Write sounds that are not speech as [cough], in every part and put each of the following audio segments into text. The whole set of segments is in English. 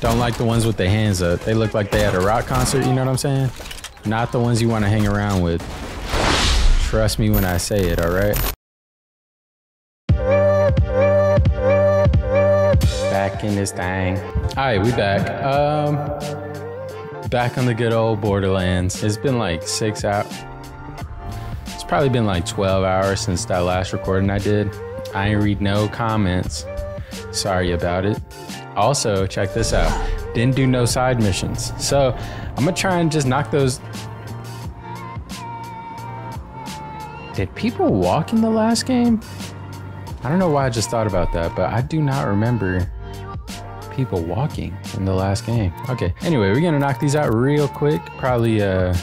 Don't like the ones with their hands up. They look like they had a rock concert, you know what I'm saying? Not the ones you want to hang around with. Trust me when I say it, alright? Back in this thing. Alright, we back. Um back on the good old Borderlands. It's been like six out. It's probably been like 12 hours since that last recording I did. I ain't read no comments. Sorry about it. Also, check this out. Didn't do no side missions. So I'm gonna try and just knock those. Did people walk in the last game? I don't know why I just thought about that, but I do not remember people walking in the last game. Okay, anyway, we're gonna knock these out real quick. Probably, uh,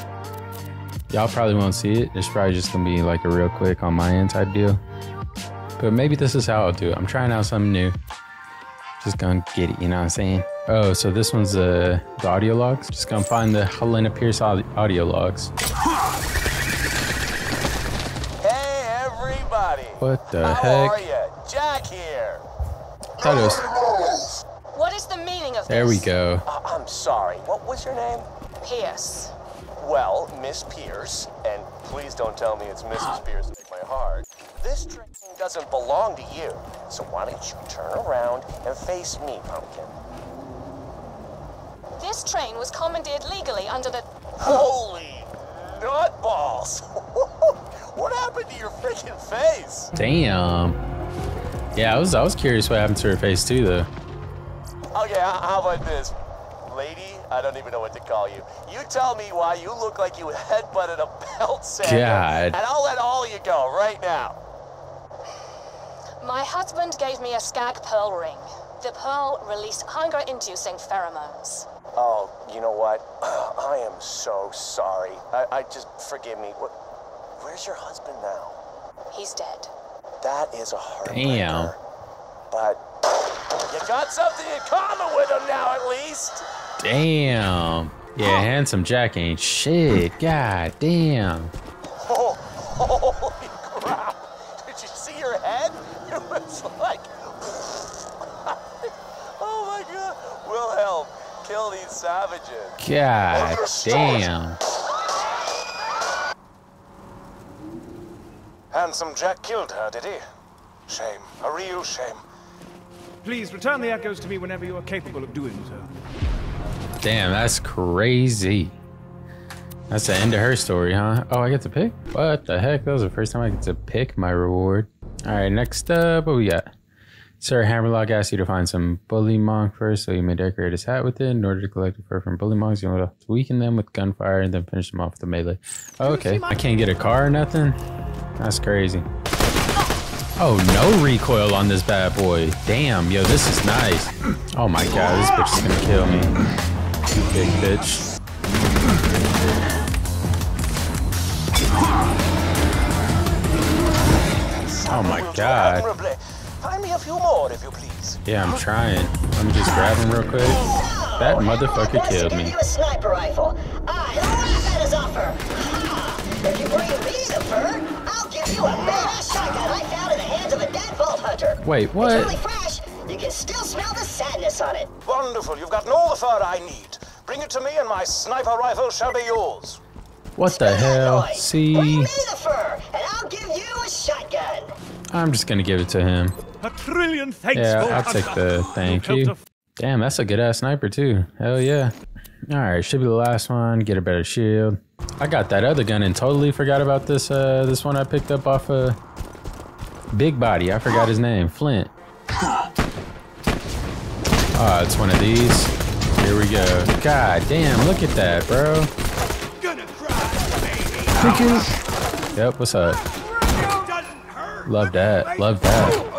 y'all probably won't see it. It's probably just gonna be like a real quick on my end type deal. But maybe this is how I'll do it. I'm trying out something new. Just gonna get it, you know what I'm saying? Oh, so this one's uh, the audio logs. Just gonna find the Helena Pierce audio logs. Hey, everybody. What the How heck? are you? Jack here. Todos. What is the meaning of there we go. Uh, I'm sorry. What was your name? Pierce. Well, Miss Pierce, and please don't tell me it's Mrs. [gasps] Pierce to my heart. This train doesn't belong to you, so why don't you turn around and face me, Pumpkin? This train was commandeered legally under the. Holy nutballs! [laughs] what happened to your freaking face? Damn. Yeah, I was I was curious what happened to her face too, though. Okay, h- how about this? Lady, I don't even know what to call you. You tell me why you look like you headbutted a belt sander, God. and I'll let all of you go right now. My husband gave me a skag pearl ring. The pearl released hunger-inducing pheromones. Oh, you know what? [clears throat] I am so sorry. I, I just forgive me. What, where's your husband now? He's dead. That is a heartbreaker. Damn. But you got something in common with him now, at least. Damn. Yeah, handsome Jack ain't shit. God damn. [laughs] Oh, holy crap! Did you see your head? It was like, oh my God! Wilhelm, kill these savages. God damn. Handsome Jack killed her, did he? Shame. A real shame. Please return the echoes to me whenever you are capable of doing so. Damn, that's crazy. That's the end of her story, huh? Oh, I get to pick? What the heck? That was the first time I get to pick my reward. All right, next up, what we got? Sir Hammerlock asks you to find some Bullymong first, so you may decorate his hat with it. In order to collect the fur from Bullymongs, you will have to weaken them with gunfire and then finish them off with a melee. Okay, I can't get a car or nothing? That's crazy. Oh, no recoil on this bad boy. Damn, yo, this is nice. Oh my god, this bitch is gonna kill me. You big bitch. Oh my god. Admirably. Find me a few more, if you please. Yeah, I'm trying. Let me just grab him real quick. That motherfucker Wants killed me. you a sniper rifle. Ah, he'll laugh at his offer. Ha! If you bring me the fur, I'll give you a badass shotgun I found in the hands of a dead vault hunter. Wait, It's what? really fresh. You can still smell the sadness on it. Wonderful. You've gotten all the fur I need. Bring it to me, and my sniper rifle shall be yours. What the hell? noise. Bring See, me the fur, and I'll give you a shotgun. I'm just gonna give it to him. A trillion thanks, Yeah, Vault I'll take the thank You've you. helped a Damn, that's a good ass sniper too. Hell yeah. All right, should be the last one. Get a better shield. I got that other gun and totally forgot about this. Uh, this one I picked up off a uh, Big Body. I forgot his name. Flint. Ah, it's one of these. Here we go. God damn, look at that, bro. Freaking. Yep. What's up? Love that. Love that.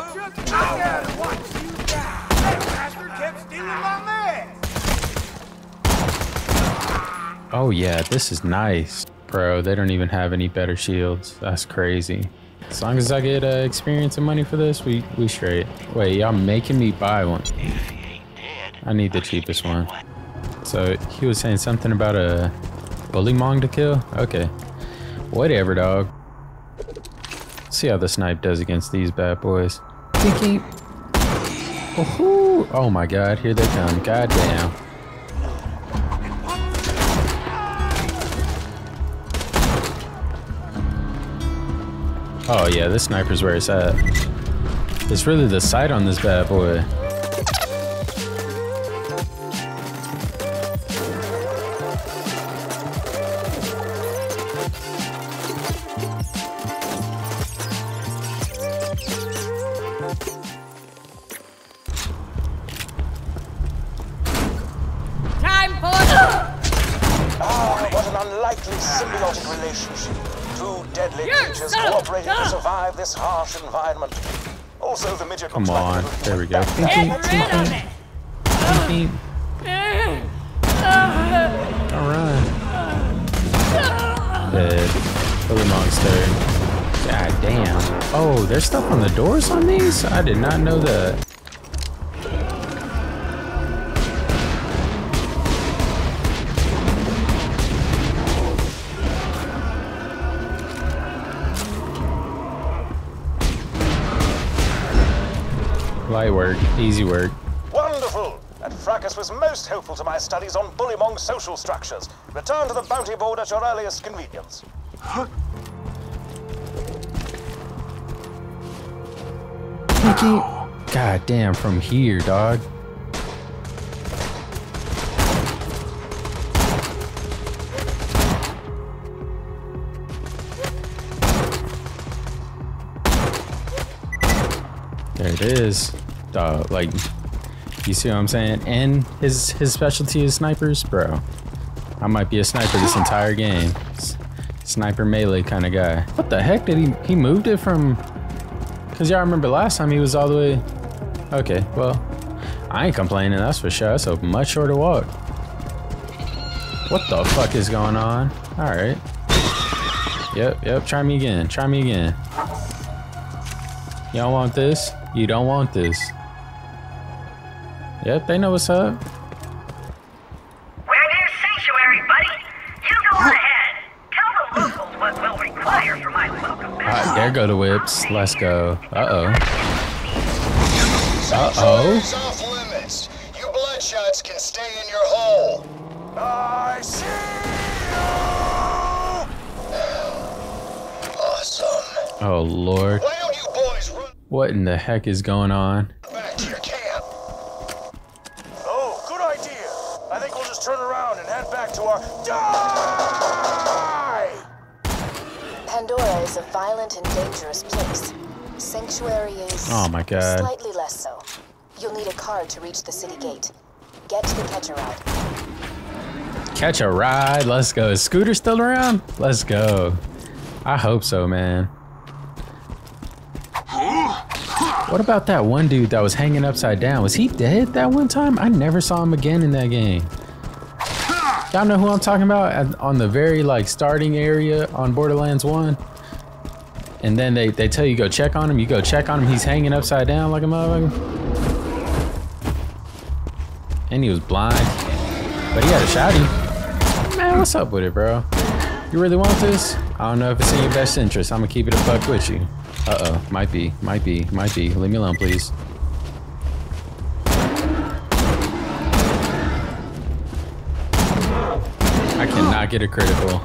Oh yeah, this is nice. Bro, they don't even have any better shields. That's crazy. As long as I get uh, experience and money for this, we, we straight. Wait, y'all making me buy one. I need the cheapest one. So he was saying something about a Bullymong to kill? Okay. Whatever, dog. See how the snipe does against these bad boys. Oh, oh my god, here they come. God damn. Oh yeah, this sniper's where it's at. It's really the sight on this bad boy. Damn. Oh, there's stuff on the doors on these? I did not know that. Light work, easy work. Wonderful! That Fracas was most helpful to my studies on Bullymong social structures. Return to the bounty board at your earliest convenience. God damn, from here, dog. There it is. Dog, like, you see what I'm saying? And his his specialty is snipers, bro. I might be a sniper this entire game. S- Sniper melee kind of guy. What the heck did he he moved it from? Cause y'all remember last time he was all the way. Okay, well, I ain't complaining. That's for sure. That's a much shorter walk. What the fuck is going on? All right. Yep, yep. Try me again. Try me again. Y'all want this? You don't want this. Yep, they know what's up. There go the whips. Let's go. Uh oh. Uh-oh. off. You bloodshots can stay in your hole. I see Awesome. Oh lord. Why don't you boys run What in the heck is going on? Is Oh my God. slightly less so. You'll need a card to reach the city gate. Get to the catch a ride. Catch a ride. Let's go. Is Scooter still around? Let's go. I hope so, man. What about that one dude that was hanging upside down? Was he dead that one time? I never saw him again in that game. Y'all know who I'm talking about? On the very like starting area on Borderlands 1. And then they, they tell you go check on him. You go check on him. He's hanging upside down like a motherfucker. And he was blind. But he had a shotty. Man, what's up with it, bro? You really want this? I don't know if it's in your best interest. I'm gonna keep it a fuck with you. Uh-oh. Might be. Might be. Might be. Leave me alone, please. I cannot get a critical.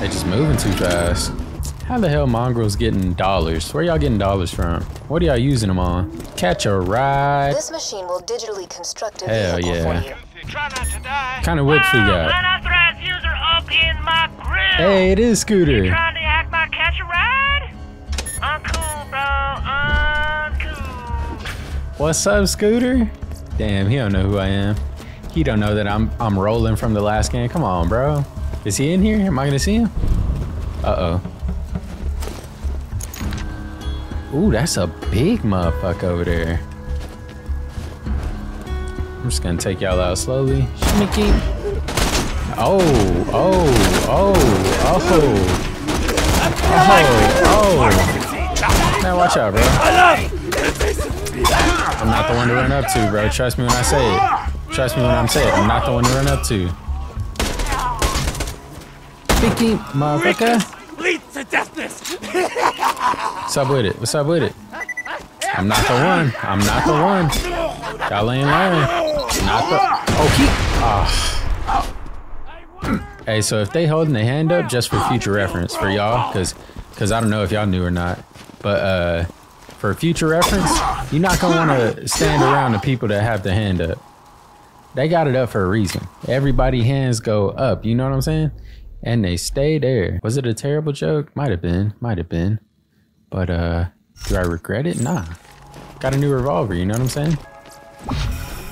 They just moving too fast. How the hell mongrels getting dollars? Where y'all getting dollars from? What are y'all using them on? Catch a ride. This machine will digitally construct a Hell vehicle yeah. for you. Try not to die. kind of whips we got? User up in my grill. Hey, it is Scooter. Trying to hack my catch a ride? Uncool, bro. Uncool. What's up, Scooter? Damn, he don't know who I am. He don't know that I'm I'm rolling from the last game. Come on, bro. Is he in here? Am I gonna see him? Uh oh. Ooh, that's a big motherfucker over there. I'm just gonna take y'all out slowly. Schmicky. Oh, oh, oh, oh. Oh, oh. Man, watch out, bro. I'm not the one to run up to, bro. Trust me when I say it. Trust me when I'm saying it. I'm not the one to run up to. Picky, motherfucker. Deafness. What's up with it? What's up with it? I'm not the one. I'm not the one. Y'all ain't learning. Not the. Oh, he. Ah. Hey, so if they holding their hand up, just for future reference for y'all, cause, cause I don't know if y'all knew or not, but uh, for future reference, you're not gonna want to stand around the people that have the hand up. They got it up for a reason. Everybody hands go up. You know what I'm saying? And they stay there. Was it a terrible joke? Might have been. Might have been. But uh, do I regret it? Nah. Got a new revolver. You know what I'm saying?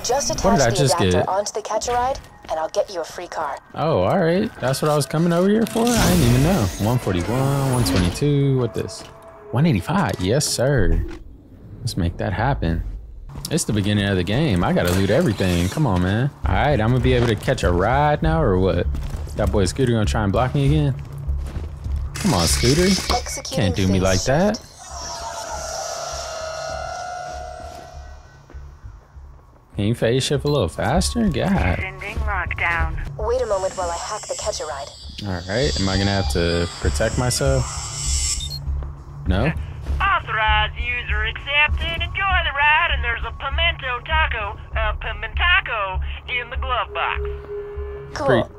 Just What did I attach the just adapter get? onto the catch a ride, and I'll get you a free car. Oh, all right. That's what I was coming over here for. I didn't even know. 141, 122. What this? 185. Yes, sir. Let's make that happen. It's the beginning of the game. I gotta loot everything. Come on, man. All right, I'm gonna be able to catch a ride now, or what? That boy Scooter gonna try and block me again? Come on, Scooter. Executing Can't do me like that. Can you phase shift a little faster? God. Sending lockdown. Wait a moment while I hack the catch a ride. All right. Am I gonna have to protect myself? No. Authorized user accepted. Enjoy the ride, and there's a pimento taco, a pimentaco in the glove box. Cool.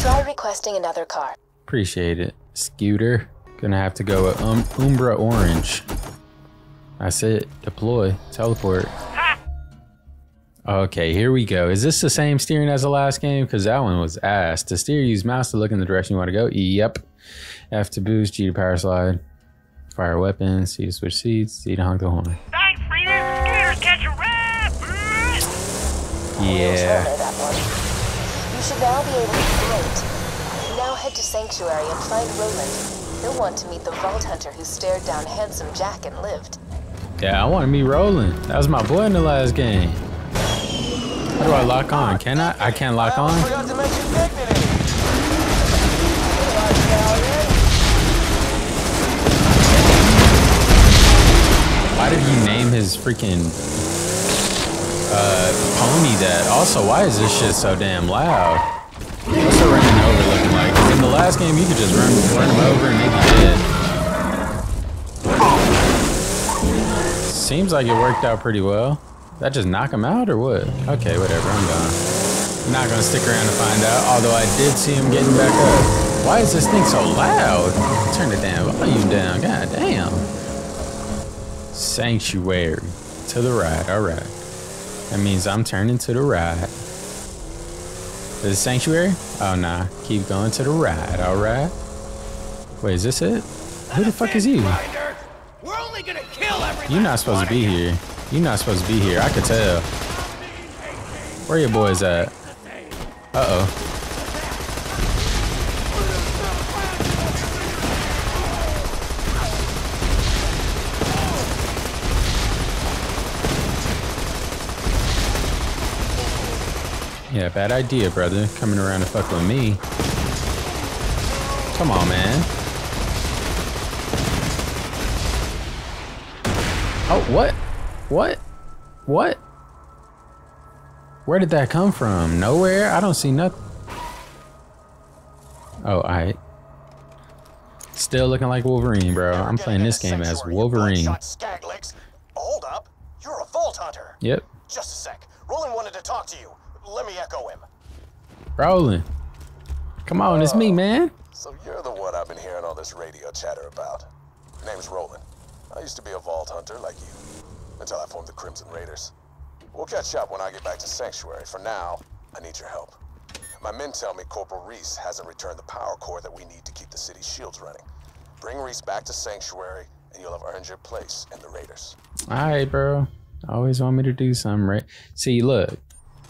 Try requesting another car. Appreciate it. Scooter. Gonna have to go with um, Umbra Orange. That's it. Deploy. Teleport. Okay, here we go. Is this the same steering as the last game? Because that one was ass. To steer, use mouse to look in the direction you want to go. Yep. F to boost, G to power slide. Fire weapons, C to switch seats, C to honk the horn. Thanks for using Scooter Catch a Ride. bitch. Yeah. Now be able to float. Now head to Sanctuary and find Roland. He'll want to meet the Vault Hunter who stared down handsome Jack and lived. Yeah, I want to meet Roland. That was my boy in the last game. How do I lock on? Can I? I can't lock on? Forgot to mention dignity. Why did he name his freaking uh, pony that? Also, why is this shit so damn loud? What's the running over looking like? in the last game, you could just run, run him over and be dead. Seems like it worked out pretty well. That just knock him out or what? Okay, whatever. I'm gone. Not gonna stick around to find out. Although I did see him getting back up. Why is this thing so loud? Turn the damn volume down. God damn. Sanctuary. To the right. All right. That means I'm turning to the right. Is it sanctuary? Oh, nah. Keep going to the right. All right. Wait, is this it? Who the fuck is you? We're only gonna kill. You're not supposed to be here. You're not supposed to be here. I could tell. Where your boys at? Uh-oh. Yeah, bad idea, brother. Coming around to fuck with me. Come on, man. Oh, what? What? What? Where did that come from? Nowhere? I don't see nothing. Oh, alright. Still looking like Wolverine, bro. I'm playing this game as Wolverine. Hold up. You're a Vault Hunter. Yep. Just a sec. Roland wanted to talk to you. Let me echo him. Roland. Come on, it's me, oh, man. So you're the one I've been hearing all this radio chatter about. Name's Roland. I used to be a vault hunter like you, until I formed the Crimson Raiders. We'll catch up when I get back to Sanctuary. For now, I need your help. My men tell me Corporal Reese hasn't returned the power core that we need to keep the city's shields running. Bring Reese back to Sanctuary, and you'll have earned your place in the Raiders. Alright, bro. Always want me to do something, right? See, look.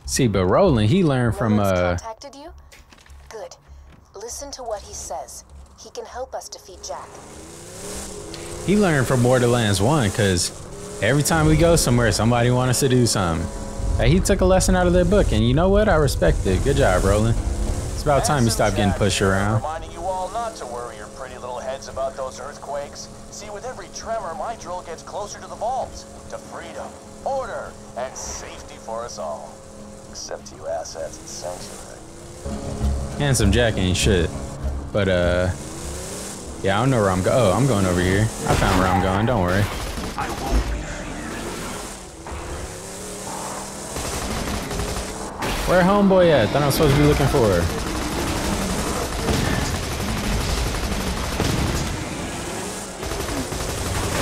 See, but Roland, he learned from, uh, contacted you? Good. Listen to what he says. He can help us defeat Jack. he learned from Borderlands 1, because every time we go somewhere, somebody wants us to do something. Hey, he took a lesson out of their book, and you know what? I respect it. Good job, Roland. It's about time you Handsome stop getting pushed around. Reminding you all not to worry your pretty little heads about those earthquakes. See, with every tremor, my drill gets closer to the vault, to freedom, order, and safety for us all. And you jacking Sanctuary. Jack ain't shit. But, uh... Yeah, I don't know where I'm going. Oh, I'm going over here. I found where I'm going, don't worry. I won't be feared. Where homeboy at? That I'm supposed to be looking for.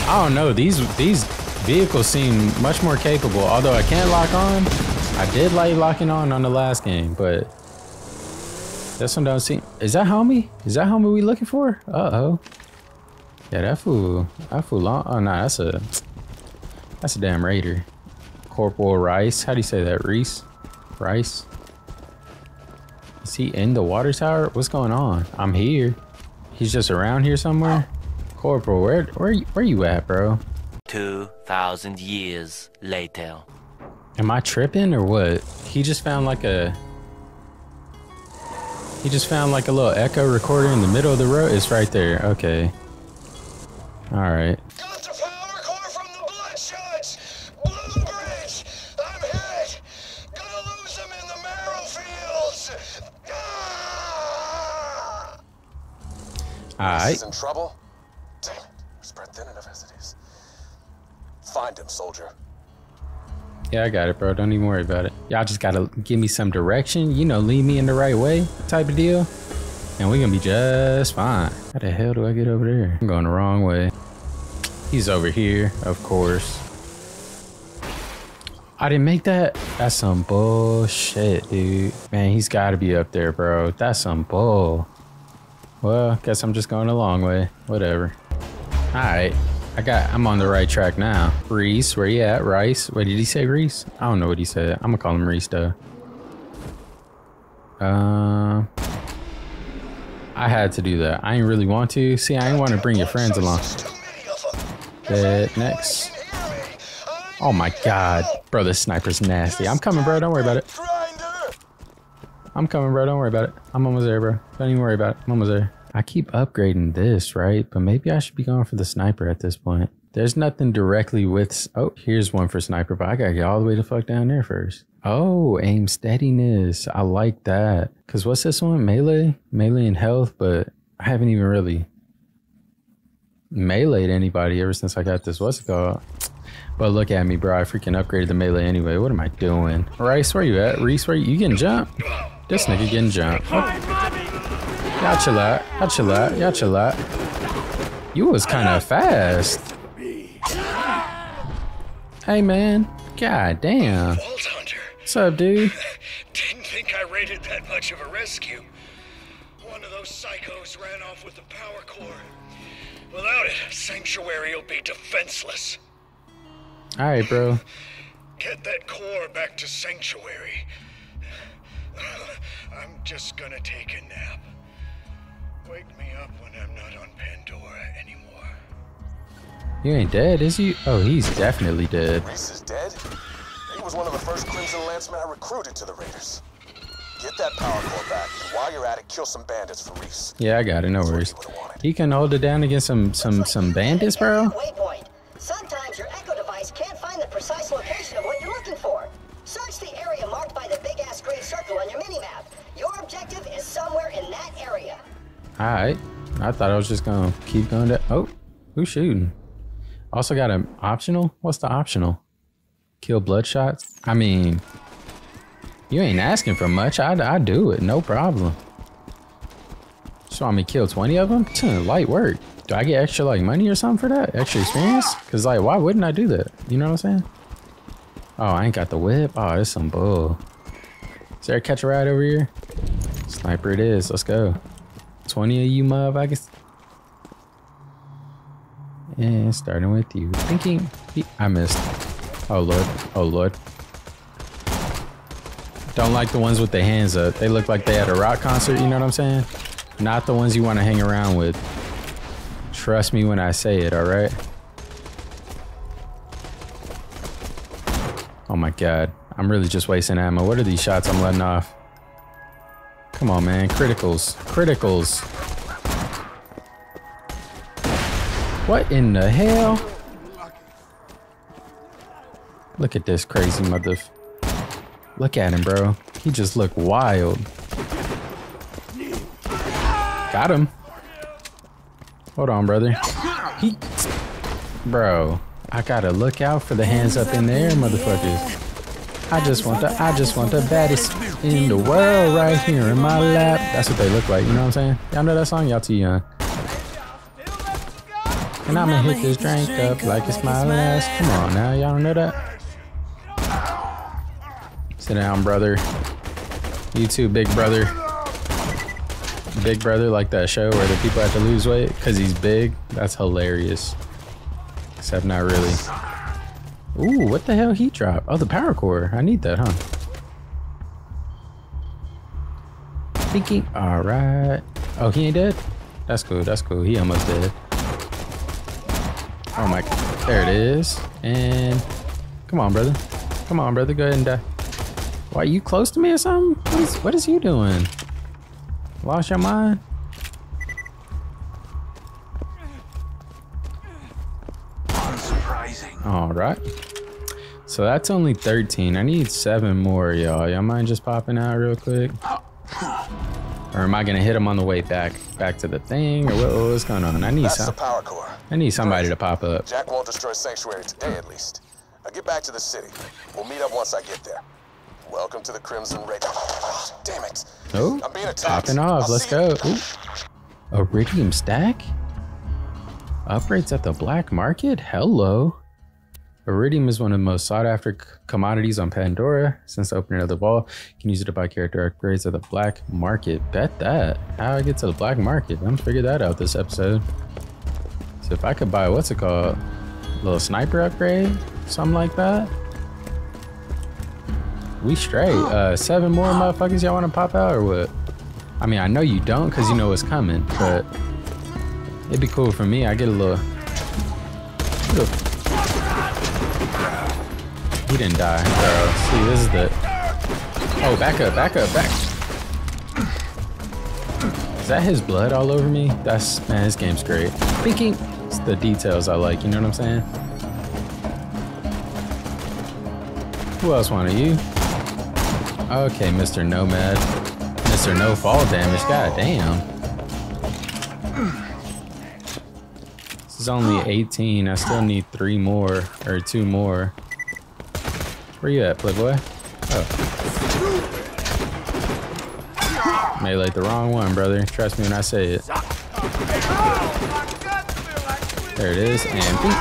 I don't know. These these vehicles seem much more capable. Although I can't lock on, I did like locking on on the last game, but this one don't seem. Is that homie? Is that homie we looking for? Uh oh. Yeah, that fool. That fool long. Oh no, that's a. That's a damn raider. Corporal Rice. How do you say that? Reese? Rice? Is he in the water tower? What's going on? I'm here. He's just around here somewhere. Corporal, where where where you at, bro? 2,000 years later. Am I tripping or what? He just found like a. He just found like a little echo recorder in the middle of the road. It's right there. Okay. All right. Got the power core from the Bloodshot's! Blue Bridge! I'm hit! Gonna lose them in the marrow fields! Ah! All right. He's in trouble? Damn it. We're spread thin enough as it is. Find him, soldier. Yeah, I got it, bro. Don't even worry about it. Y'all just gotta give me some direction. You know, lead me in the right way, type of deal. And we're gonna be just fine. How the hell do I get over there? I'm going the wrong way. He's over here, of course. I didn't make that? That's some bullshit, dude. Man, he's gotta be up there, bro. That's some bull. Well, guess I'm just going the long way. Whatever. Alright. I got I'm on the right track now. Reese, where you at? Rice? Wait, did he say Reese? I don't know what he said. I'm gonna call him Reese though. Um I had to do that. I ain't really want to. See, I ain't want to bring your friends along. Next. Oh my god. Bro, this sniper's nasty. I'm coming, bro. Don't worry about it. I'm coming, bro. Don't worry about it. I'm almost there, bro. Don't even worry about it. I'm almost there. I keep upgrading this, right? But maybe I should be going for the sniper at this point. There's nothing directly with... Oh, here's one for sniper, but I gotta get all the way to fuck down there first. Oh, aim steadiness. I like that. Because what's this one? Melee? Melee and health, but I haven't even really meleeed anybody ever since I got this. What's it called? But look at me, bro. I freaking upgraded the melee anyway. What am I doing? Rice, where you at? Reese, where you, you getting jumped? This nigga getting jumped. Y'all chill out. Y'all chill out. Y'all chill out. You was kind of fast. Hey, man. God damn. Vault Hunter. What's up, dude? [laughs] Didn't think I rated that much of a rescue. One of those psychos ran off with the power core. Without it, Sanctuary will be defenseless. All right, bro. Get that core back to Sanctuary. [sighs] I'm just gonna take a nap. Wake me up when I'm not on Pandora anymore. You ain't dead, is he? Oh, he's definitely dead. Reese is dead? He was one of the first Crimson Lancemen I recruited to the Raiders. Get that power core back, and while you're at it, kill some bandits for Reese. Yeah, I got it. No worries. He can hold it down against some some some bandits, bro. Waypoint. Sometimes your Echo device can't find the precise location of what you're looking for. Search the area marked by the big ass green circle on your minimap. Your objective is somewhere in that area. All right. I thought I was just gonna keep going. To, oh, who's shooting? Also got an optional. What's the optional? Kill bloodshots. I mean, you ain't asking for much. I I do it, no problem. Me to kill 20 of them? Light work. Do I get extra like money or something for that? Extra experience? Cause like, why wouldn't I do that? You know what I'm saying? Oh, I ain't got the whip. Oh, it's some bull. Is there a catch a ride over here? Sniper it is. Let's go. 20 of you motherfuckers. And starting with you. Thinking. I missed. Oh, Lord. Oh, Lord. Don't like the ones with their hands up. They look like they had a rock concert, you know what I'm saying? Not the ones you want to hang around with. Trust me when I say it, alright? Oh my god. I'm really just wasting ammo. What are these shots I'm letting off? Come on, man. Criticals. Criticals. What in the hell? Look at this crazy mother... Look at him, bro. He just looked wild. Got him. Hold on, brother. He... Bro, I gotta look out for the hands up in there, motherfuckers. I just want the I just want the baddest in the world right here in my lap. That's what they look like, you know what I'm saying? Y'all know that song? Y'all too young. Uh, and I'ma hit this drink up like it's my last. Come on now, y'all know that? Sit down, brother. You too, big brother. Big brother, like that show where the people have to lose weight because he's big. That's hilarious. Except not really. Ooh, what the hell he dropped? Oh, the power core. I need that, huh? Thinking. All right. Oh, he ain't dead. That's cool. That's cool. He almost dead. Oh my. There it is. And come on, brother. Come on, brother. Go ahead and die. Why are you close to me or something? What is, what is you doing? Lost your mind? Unsurprising. All right. So that's only 13. I need seven more, y'all. Y'all mind just popping out real quick? Or am I gonna hit him on the way back, back to the thing, or what, what's going on? I need That's the some. power core. I need somebody to pop up. Jack won't destroy Sanctuary today, at least. Now get back to the city. We'll meet up once I get there. Welcome to the Crimson Raid. Oh, [gasps] damn it. Oh, I'm being attacked. popping off. I'll Let's go. Ooh. Iridium stack? Upgrades at the black market? Hello. Iridium is one of the most sought after commodities on Pandora. Since the opening of the vault, you can use it to buy character upgrades at the black market. Bet that. How I get to the black market? I'm gonna figure that out this episode. So if I could buy, what's it called? A little sniper upgrade? Something like that? We straight. [gasps] Uh, seven more motherfuckers y'all want to pop out or what? I mean, I know you don't because you know what's coming, but it'd be cool for me. I get a little. little- He didn't die, bro. See, this is the. Oh, back up, back up, back. Is that his blood all over me? That's man, this game's great. Thinking it's the details I like. You know what I'm saying? Who else wanted you? Okay, Mr. Nomad. Mr. No fall damage. God damn. This is only 18. I still need three more or two more. Where you at, Playboy? Oh. Melee the wrong one, brother. Trust me when I say it. There it is, and beep.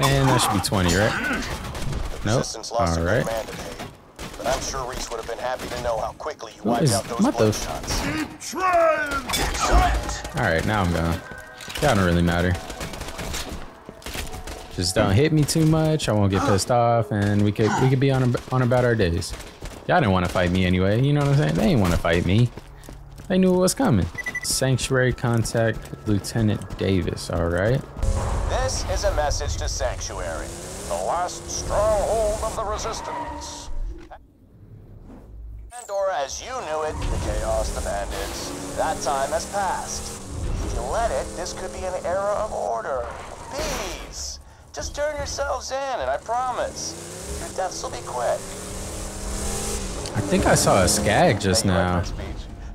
And that should be 20, right? Nope. Resistance lost All a right. good man today. But I'm sure Reese would have been happy to know how quickly you What wiped out those what the- shots. All right, now I'm gone. That don't really matter. Just don't hit me too much. I won't get pissed off, and we could we could be on on about our days. Y'all didn't want to fight me anyway. You know what I'm saying? They didn't want to fight me. They knew what was coming. Sanctuary contact Lieutenant Davis. All right. This is a message to Sanctuary, the last stronghold of the Resistance. Pandora as you knew it, the Chaos, the Bandits, that time has passed. If you let it, this could be an era of order. Just turn yourselves in, and I promise, your deaths will be quick. I think I saw a skag just now.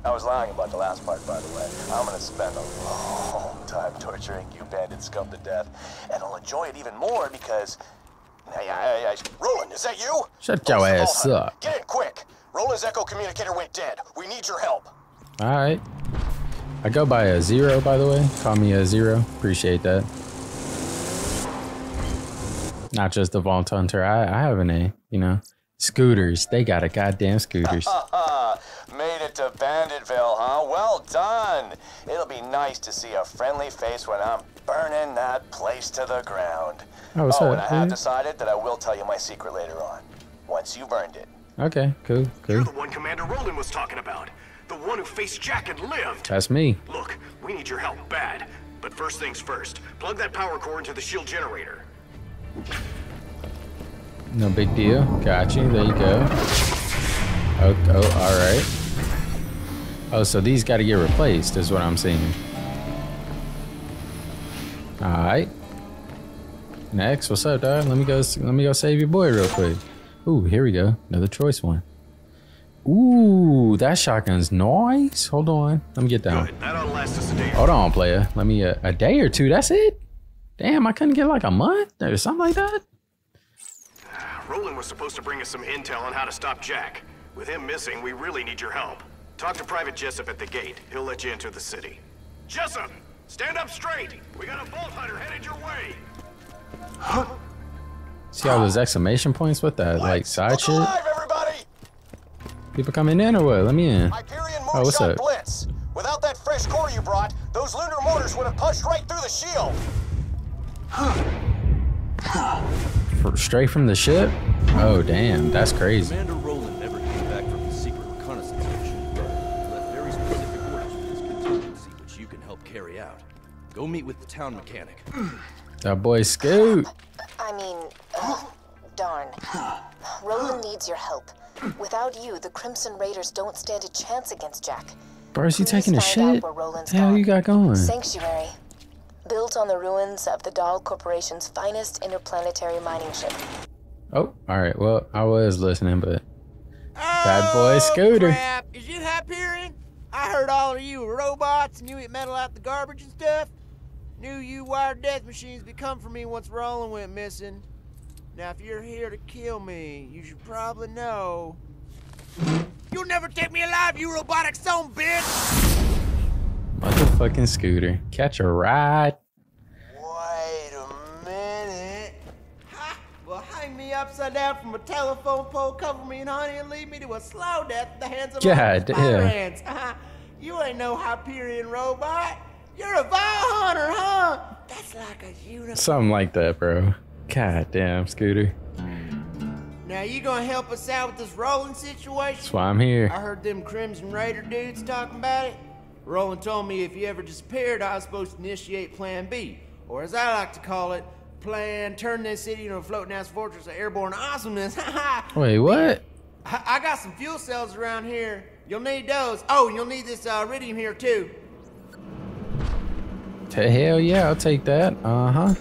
I was lying about the last part, by the way. I'm gonna spend a long time torturing you bandit scum to death, and I'll enjoy it even more because. Hey, hey, hey, Roland, is that you? Shut your ass up. Get in quick. Roland's echo communicator went dead. We need your help. All right. I go by a zero, by the way. Call me a zero. Appreciate that. Not just the Vault Hunter. I, I have an A, you know. Scooters. They got a goddamn scooters. [laughs] Made it to Banditville, huh? Well done. It'll be nice to see a friendly face when I'm burning that place to the ground. Oh, what's oh, up, and I have decided that I will tell you my secret later on, once you've earned it. Okay, cool, cool. You're the one Commander Roland was talking about. The one who faced Jack and lived. That's me. Look, we need your help bad. But first things first, plug that power core into the shield generator. No big deal. Got you. There you go. Oh, oh all right. Oh, so these got to get replaced, is what I'm seeing. All right. Next, what's up, dog? Let me go. Let me go save your boy real quick. Ooh, here we go. Another choice one. Ooh, that shotgun's nice. Hold on. Let me get down. Good, that ought to last us a day. Hold on, player. Let me uh, a day or two. That's it. Damn, I couldn't get like a month or something like that. Roland was supposed to bring us some intel on how to stop Jack. With him missing, we really need your help. Talk to Private Jessup at the gate. He'll let you enter the city. Jessup! Stand up straight! We got a Vault Hunter headed your way! See all those exclamation points with that like side shit? Alive, everybody! People coming in or what? Let me in. Hyperion Oh, what's Moonshot up? Blitz. Without that fresh core you brought, those lunar mortars would have punched right through the shield. For, straight from the ship? Oh damn, that's crazy. Commander Roland never came back from his secret reconnaissance mission. He left very specific orders for this contingency, which you can help carry out. Go meet with the town mechanic. That boy Scoot. I mean, ugh, darn. Roland needs your help. Without you, the Crimson Raiders don't stand a chance against Jack. Bro, is he taking a shit? where The hell you got going? Sanctuary. Built on the ruins of the Dahl Corporation's finest interplanetary mining ship. Oh, alright, well, I was listening, but Bad boy oh, Scooter. Oh, Crap. Is you Hyperion? I heard all of you were robots and you eat metal out the garbage and stuff. Knew you wired death machines would come for me once Roland went missing. Now, if you're here to kill me, you should probably know. You'll never take me alive, you robotic son of a bitch! Motherfucking scooter. Catch a ride. Wait a minute. Ha! Well, hang me upside down from a telephone pole, cover me in honey, and lead me to a slow death at the hands of God my damn. spider ants. Ha! You ain't no Hyperion robot. You're a Vault Hunter, huh? That's like a unicorn. Something like that, bro. God damn, scooter. Now, you gonna help us out with this Roland situation? That's why I'm here. I heard them Crimson Raider dudes talking about it. Roland told me if you ever disappeared, I was supposed to initiate Plan B, or as I like to call it, Plan Turn This City into a floating ass fortress of airborne awesomeness. [laughs] Wait, what? I I got some fuel cells around here. You'll need those. Oh, you'll need this uh, iridium here too. To hell yeah, I'll take that. Uh huh.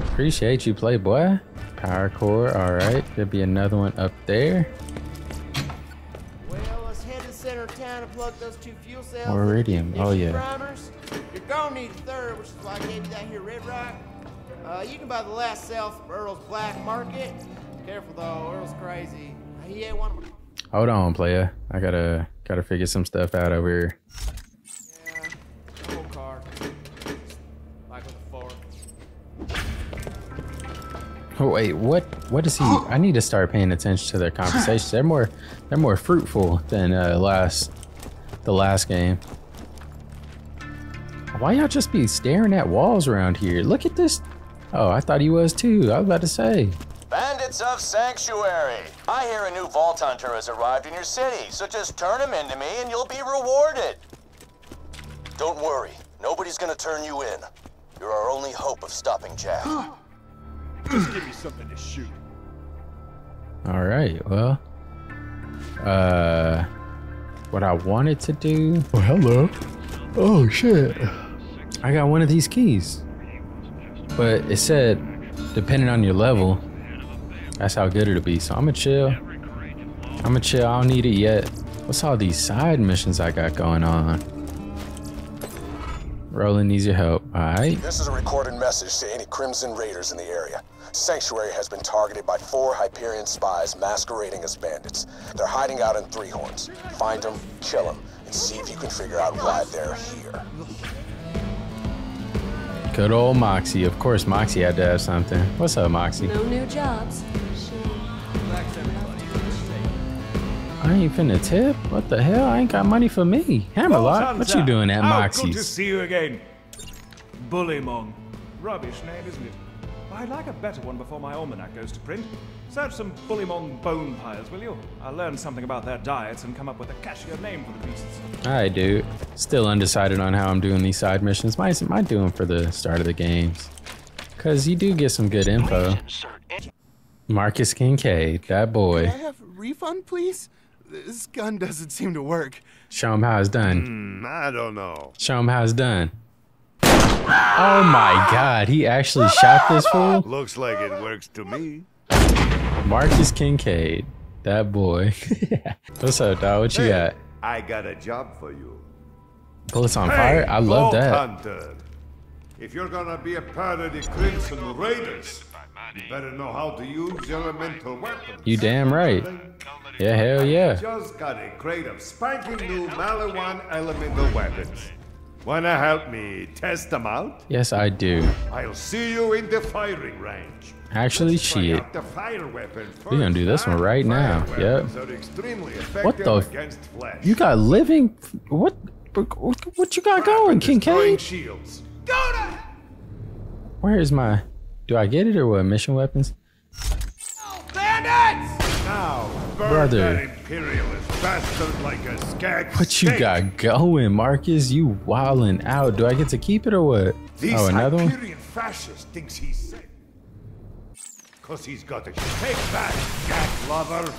Appreciate you, Playboy. Power core, alright. There'll be another one up there. Those two fuel cells. More iridium. Oh, yeah. Primers. You're gonna need a third, which is why I gave you that here red rock. Uh, you can buy the last cell from Earl's Black Market. Careful though, Earl's crazy. He ain't one. Hold on, player. I gotta gotta figure some stuff out over here. Yeah, car. Like with a fork. Oh wait, what what is he [gasps] I need to start paying attention to their conversations. They're more they're more fruitful than uh last the last game. Why y'all just be staring at walls around here? Look at this. Oh, I thought he was too. I was about to say. Bandits of Sanctuary. I hear a new Vault Hunter has arrived in your city, so just turn him into me and you'll be rewarded. Don't worry. Nobody's gonna turn you in. You're our only hope of stopping Jack. [gasps] Just give me something to shoot. All right. Well, uh, what I wanted to do. Oh, hello. Oh shit. I got one of these keys, but it said depending on your level, that's how good it'll be. So I'm gonna chill. I'm gonna chill. I don't need it yet. What's all these side missions I got going on? Roland needs your help. All right. This is a recorded message to any Crimson Raiders in the area. Sanctuary has been targeted by four Hyperion spies masquerading as bandits. They're hiding out in Three Horns. Find them, kill them, and see if you can figure out why they're here. Good old Moxxi. Of course, Moxxi had to have something. What's up, Moxxi? No new jobs. I ain't finna tip. What the hell? I ain't got money for me. Hammerlock, what you Hunter. doing at How Good to see you again. Bullymong. Rubbish name, isn't it? I'd like a better one before my almanac goes to print. Search some Bullymong bone piles, will you? I'll learn something about their diets and come up with a catchier name for the beasts. I do. Still undecided on how I'm doing these side missions. Might might do them for the start of the games. Cause you do get some good info. Marcus Kincaid, that boy. Can I have a refund, please? This gun doesn't seem to work. Show him how it's done. Hmm, I don't know. Show him how it's done. Oh my god, he actually shot this fool? Looks like it works to me. Marcus Kincaid, that boy. [laughs] What's up, dog? What you Hey, got? I got a job for you. Bullets on fire? I love that. Hunter. If you're gonna be a part of the Crimson Raiders, You better know how to use elemental weapons. You damn right. Yeah, hell yeah. Just got a crate of spanking new Maliwan elemental weapons. Wanna help me test them out? Yes, I do. I'll see you in the firing range. Actually, shit. The fire weapon We're gonna do this one right now. Yep. weapons are extremely What the? You got living? What? What you got going, Kincaid? shields. Where is my? Do I get it or what? Mission weapons? Bandits! Now, Brother. bastard like What you got going, Marcus? You wildin' out. Do I get to keep it or what? This Oh, another one? Hyperion fascist thinks he's safe. Cause he's got a take that, cat lover.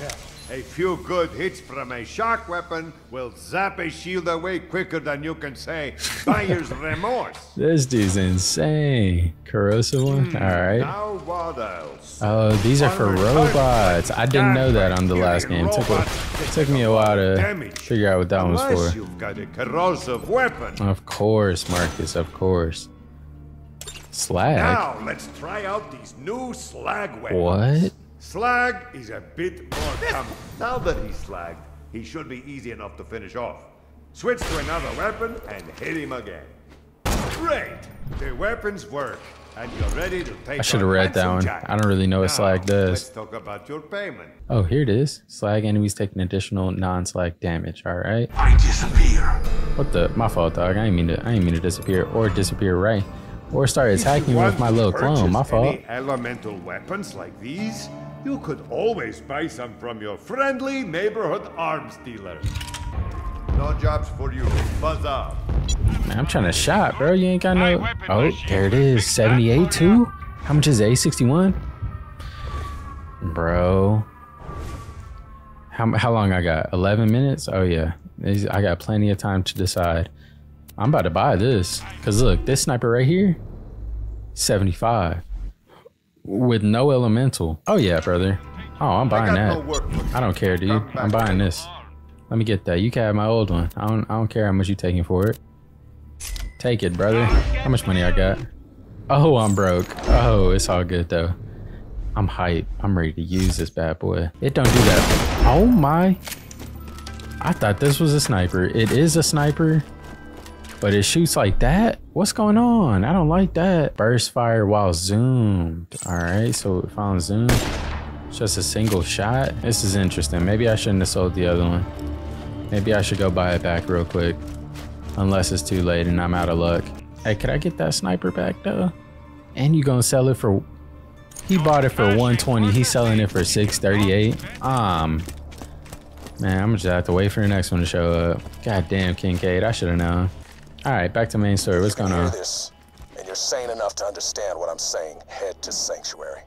Yeah, a few good hits from a shock weapon will zap a shield away quicker than you can say [laughs] buyer's remorse. This dude's insane. Corrosive one? Hmm. Alright. Now what else? Oh, these are for robots. I didn't know that on the last game. Took a, took me a while to figure out what that one was for. you've got a corrosive weapon. Of course, Marcus, of course. Slag? Now let's try out these new slag weapons. What? Slag is a bit more com- Now that he's slagged, he should be easy enough to finish off. Switch to another weapon and hit him again. Great! The weapons work, and you're ready to take I should have read that one. Jack. I don't really know what Now, slag Let's does. talk about your payment. Oh, here it is. Slag enemies take an additional non-slag damage. All right. I disappear. What the? My fault, dog. I ain't mean to. I ain't mean to disappear or disappear right, or start attacking you with my little clone. My fault. Any elemental weapons like these? You could always buy some from your friendly neighborhood arms dealer. No jobs for you. Buzz off. Man, I'm trying to shop, bro. You ain't got no. Oh, there it is. 78 too. How much is A61? Bro. How, how long I got? 11 minutes? Oh, yeah. I got plenty of time to decide. I'm about to buy this. Because look, this sniper right here, 75. With no elemental. Oh, yeah, brother. Oh, I'm buying that. I don't care, dude. I'm buying this. Let me get that. You can have my old one. I don't, I don't care how much you're taking for it. Take it, brother. How much money I got? Oh, I'm broke. Oh, it's all good though. I'm hype. I'm ready to use this bad boy. It don't do that. Oh my. I thought this was a sniper. It is a sniper, but it shoots like that? What's going on? I don't like that. Burst fire while zoomed. All right, so if I'm zoomed, just a single shot. This is interesting. Maybe I shouldn't have sold the other one. Maybe I should go buy it back real quick. Unless it's too late and I'm out of luck. Hey, could I get that sniper back though? And you gonna sell it for he bought it for 120. He's selling it for 638. Um Man, I'm just gonna have to wait for the next one to show up. God damn Kincaid, I should have known. Alright, back to main story. What's going on? this, and you're sane enough to understand what I'm saying, head to Sanctuary.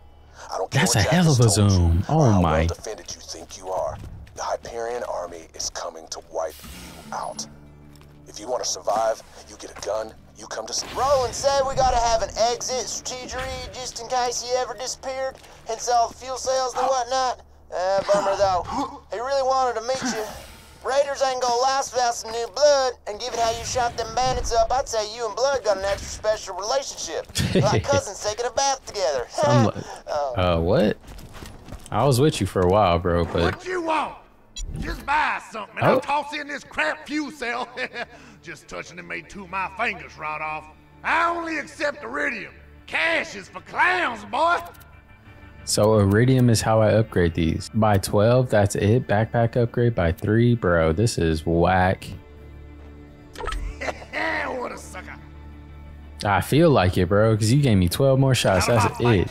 I don't care That's a hell of a has told you zoom. Oh how my. well defended you think you are. The Hyperion army is coming to wipe you out. If you want to survive, you get a gun, you come to... Roland said we gotta have an exit strategy just in case he ever disappeared, hence all the fuel sales and whatnot. Uh, bummer though. [gasps] He really wanted to meet you. Raiders ain't gonna last without some new blood, and given how you shot them bandits up, I'd say you and Blood got an extra special relationship. [laughs] like cousins taking a bath together. [laughs] I'm li- uh what? I was with you for a while, bro, but What you want? Just buy something and Oh. I'll toss in this crap fuel cell. [laughs] Just touching it made two of my fingers right off. I only accept eridium. Cash is for clowns, boy. So Eridium is how I upgrade these. By 12, that's it. Backpack upgrade by 3. Bro, this is whack. [laughs] what a sucker. I feel like it, bro, because you gave me 12 more shots. That's it.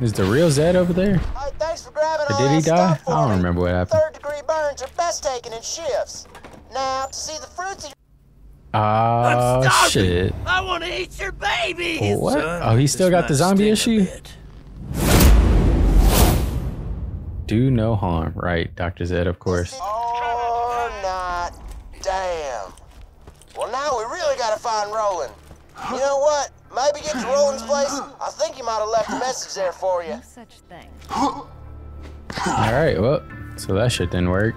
Is the real Zed over there? Hey, thanks for grabbing Or did he die? I don't me. remember what happened. Third degree burns are best taken in shifts. Now, to see the fruits of Ah, shit. I want to eat your baby. What? Oh, he still got the zombie issue? Do no harm. Right, Dr. Zed, of course. Or not. Damn. Well, now we really gotta find Roland. You know what? Maybe get to Roland's place. I think he might have left a message there for you. No such thing. All right, well, so that shit didn't work.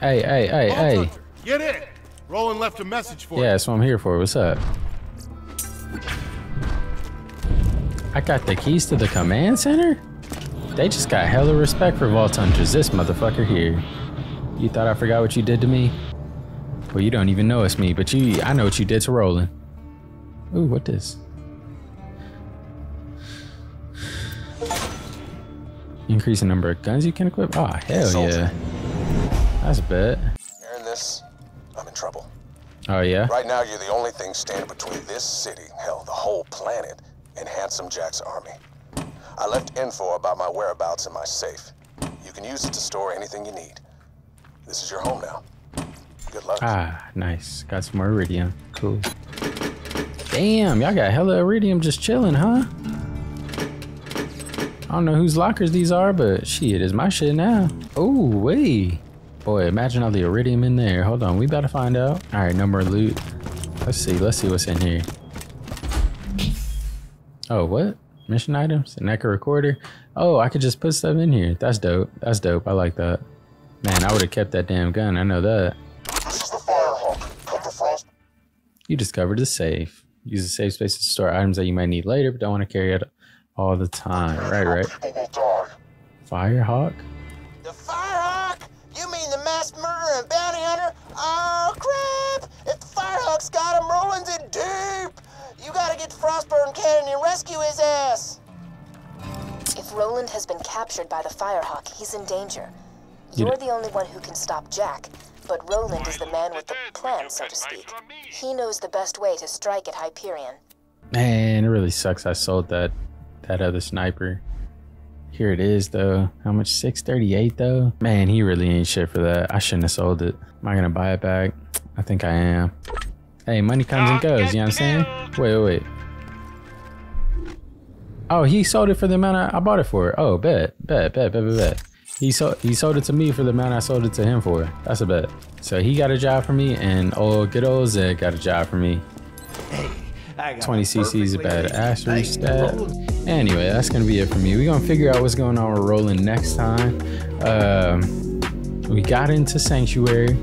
Hey, hey, hey, hey. Get it. Roland left a message for Yeah, that's what I'm here for. What's up? I got the keys to the command center? They just got hella respect for Vault Hunters, this motherfucker here. You thought I forgot what you did to me? Well, you don't even know it's me, but you I know what you did to Roland. Ooh, what this? Increase the number of guns you can equip? Oh, hell yeah. That's a bet. Hearing this, I'm in trouble. Oh, yeah? Right now, you're the only thing standing between this city, hell, the whole planet, and Handsome Jack's army. I left info about my whereabouts in my safe. You can use it to store anything you need. This is your home now. Good luck. Ah, nice. Got some more eridium. Cool. Damn, y'all got hella eridium just chilling, huh? I don't know whose lockers these are, but shit, is my shit now. Oh, wait. Boy, imagine all the eridium in there. Hold on, we better find out. All right, no more loot. Let's see, let's see what's in here. Oh, what? Mission items? An echo recorder? Oh, I could just put stuff in here. That's dope. That's dope. I like that. Man, I would have kept that damn gun. I know that. This is the Firehawk. Come to Frost. You discovered the safe. Use the safe space to store items that you might need later, but don't want to carry it all the time. Right, right. People will die. Firehawk? Frostburn Canyon and rescue his ass! If Roland has been captured by the Firehawk, he's in danger. You You're d- the only one who can stop Jack, but Roland is the man with the plan, so to speak. He knows the best way to strike at Hyperion. Man, it really sucks I sold that that other sniper. Here it is though. How much? 638 though? Man, he really ain't shit for that. I shouldn't have sold it. Am I gonna buy it back? I think I am. Hey, money comes and goes, you know what I'm saying? Wait, wait, wait. Oh, he sold it for the amount I, I bought it for. Oh, bet, bet, bet, bet, bet, bet. He sold he sold it to me for the amount I sold it to him for. That's a bet. So he got a job for me, and old good old Zed got a job for me. 20 cc's a bad assery stat. Anyway, that's gonna be it for me. We're gonna figure out what's going on with Roland next time. Um, we got into Sanctuary,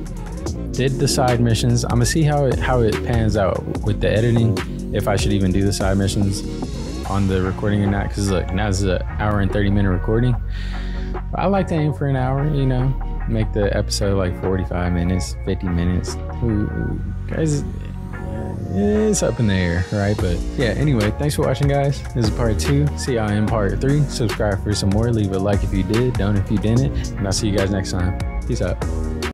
did the side missions. I'm gonna see how it how it pans out with the editing. If I should even do the side missions on the recording or not. Cause look, now is an hour and 30 minute recording. I like to aim for an hour, you know, make the episode like 45 minutes, 50 minutes. Ooh, guys, eh, it's up in the air, right? But yeah, anyway, thanks for watching, guys. This is part two. See y'all in part three. Subscribe for some more. Leave a like if you did, don't if you didn't. And I'll see you guys next time. Peace out.